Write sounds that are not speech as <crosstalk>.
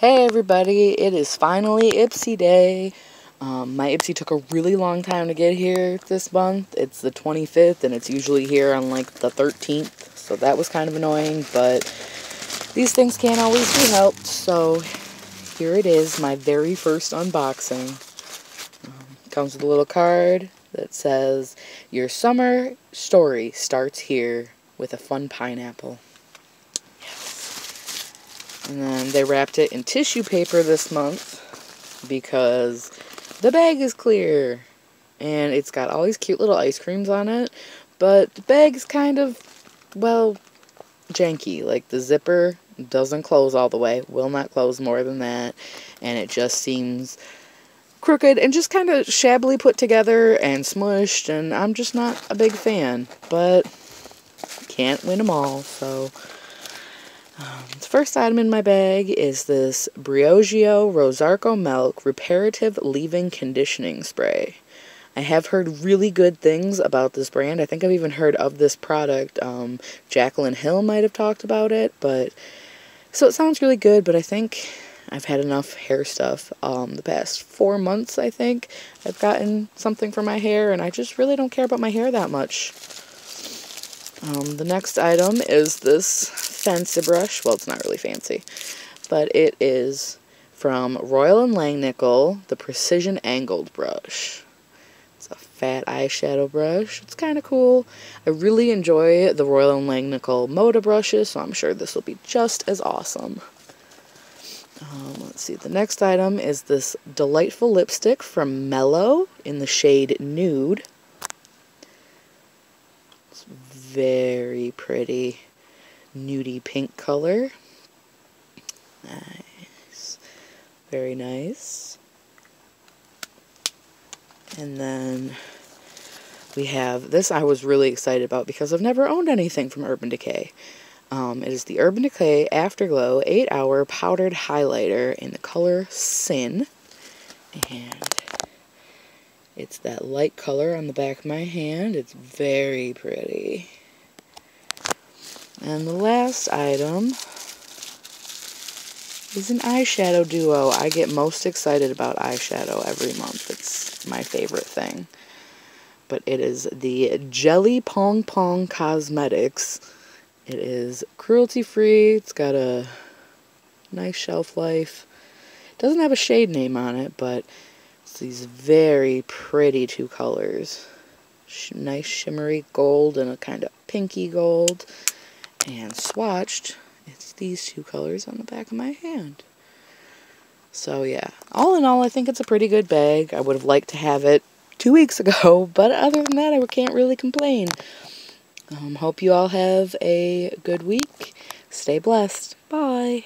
Hey everybody, it is finally Ipsy Day. Um, my Ipsy took a really long time to get here this month. It's the 25th and it's usually here on like the 13th, so that was kind of annoying, but these things can't always be helped, so here it is, my very first unboxing. Um, comes with a little card that says, Your summer story starts here with a fun pineapple. And then they wrapped it in tissue paper this month because the bag is clear. And it's got all these cute little ice creams on it. But the bag's kind of, well, janky. Like the zipper doesn't close all the way, will not close more than that. And it just seems crooked and just kind of shabbily put together and smushed. And I'm just not a big fan. But can't win them all, so um, the first item in my bag is this Briogeo Rosarco Milk Reparative Leave-In Conditioning Spray. I have heard really good things about this brand. I think I've even heard of this product. Um, Jaclyn Hill might have talked about it, but so it sounds really good, but I think I've had enough hair stuff um, the past four months, I think. I've gotten something for my hair, and I just really don't care about my hair that much. Um, the next item is this fancy brush. Well, it's not really fancy, but it is from Royal and Langnickel, the Precision Angled Brush. It's a fat eyeshadow brush. It's kind of cool. I really enjoy the Royal and Langnickel Moda brushes, so I'm sure this will be just as awesome. Um, let's see, the next item is this delightful lipstick from Mellow in the shade Nude It's very pretty nudie pink color. Nice. Very nice. And then we have this I was really excited about because I've never owned anything from Urban Decay. Um, it is the Urban Decay Afterglow 8 Hour Powdered Highlighter in the color Sin. And it's that light color on the back of my hand. It's very pretty. And the last item is an eyeshadow duo. I get most excited about eyeshadow every month. It's my favorite thing. But it is the Jelly Pong Pong Cosmetics. It is cruelty-free. It's got a nice shelf life. It doesn't have a shade name on it, but it's these very pretty two colors. Sh nice shimmery gold and a kind of pinky gold and swatched, it's these two colors on the back of my hand. So yeah, all in all, I think it's a pretty good bag. I would have liked to have it two weeks <laughs> ago, but other than that, I can't really complain. Um, hope you all have a good week. Stay blessed. Bye.